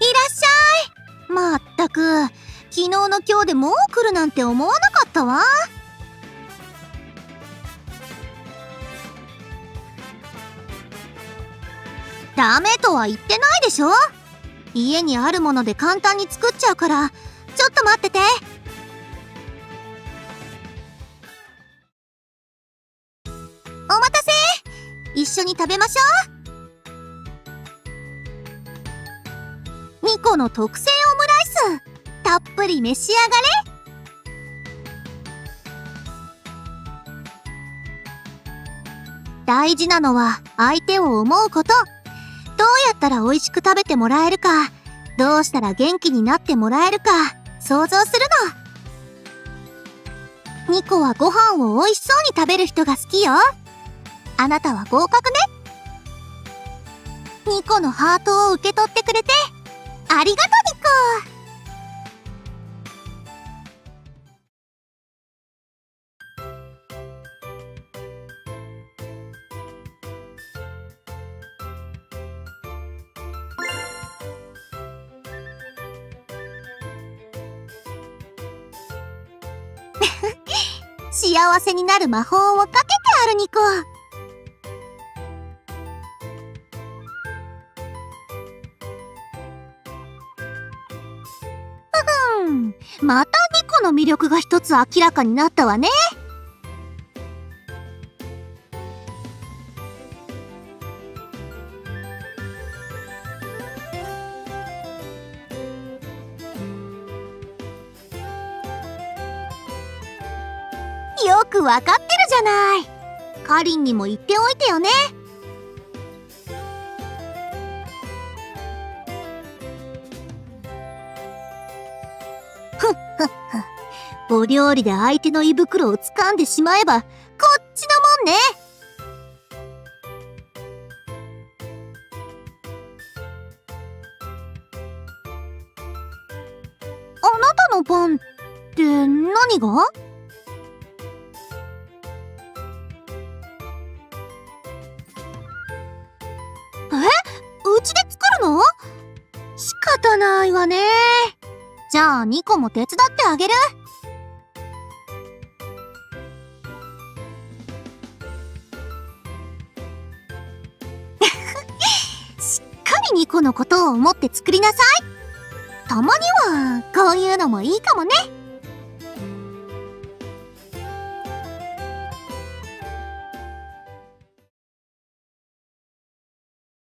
いらっしゃい。まったく昨日の今日でもう来るなんて思わなかったわ。ダメとは言ってないでしょ。家にあるもので簡単に作っちゃうから。ちょっと待ってて。お待たせ。一緒に食べましょう。ニコの特製オムライス。たっぷり召し上がれ。大事なのは相手を思うこと。どうやったら美味しく食べてもらえるか。どうしたら元気になってもらえるか。想像するの。ニコはご飯を美味しそうに食べる人が好きよ。あなたは合格ね。ニコのハートを受け取ってくれて。ありがとうニコ。幸せになる魔法をかけてあるニコ。ふふん。またニコの魅力が一つ明らかになったわね。よくわかってるじゃない。かりんにも言っておいてよね。ふっふっふお料理で相手の胃袋を掴んでしまえばこっちのもんね。あなたの番って何が？え？うちで作るの？仕方ないわね。じゃあニコも手伝ってあげる。しっかりニコのことを思って作りなさい。たまにはこういうのもいいかもね